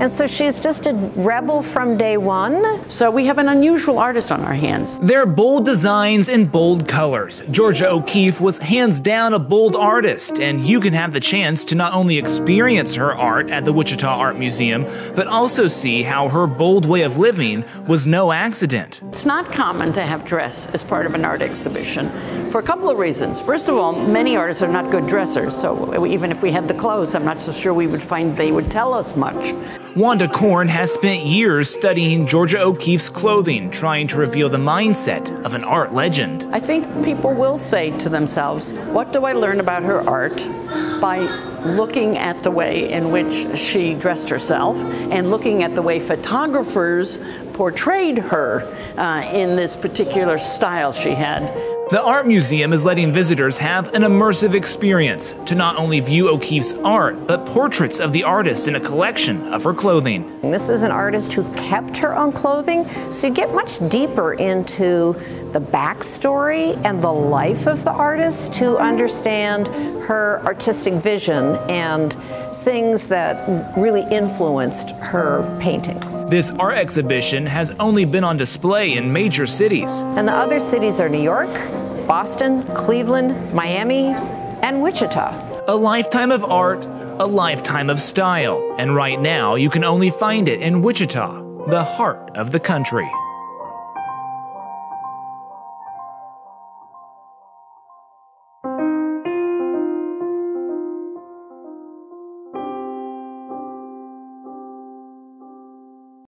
And so she's just a rebel from day one. So we have an unusual artist on our hands. They're bold designs and bold colors. Georgia O'Keeffe was hands down a bold artist, and you can have the chance to not only experience her art at the Wichita Art Museum, but also see how her bold way of living was no accident. It's not common to have dress as part of an art exhibition for a couple of reasons. First of all, many artists are not good dressers, so even if we had the clothes, I'm not so sure we would find they would tell us much. Wanda Corn has spent years studying Georgia O'Keeffe's clothing, trying to reveal the mindset of an art legend. I think people will say to themselves, What do I learn about her art? by looking at the way in which she dressed herself and looking at the way photographers portrayed her uh, in this particular style she had. The Art Museum is letting visitors have an immersive experience to not only view O'Keeffe's art, but portraits of the artist in a collection of her clothing. This is an artist who kept her own clothing, so you get much deeper into the backstory and the life of the artist to understand her artistic vision and things that really influenced her painting. This art exhibition has only been on display in major cities. And the other cities are New York, Boston, Cleveland, Miami, and Wichita. A lifetime of art, a lifetime of style. And right now, you can only find it in Wichita, the heart of the country.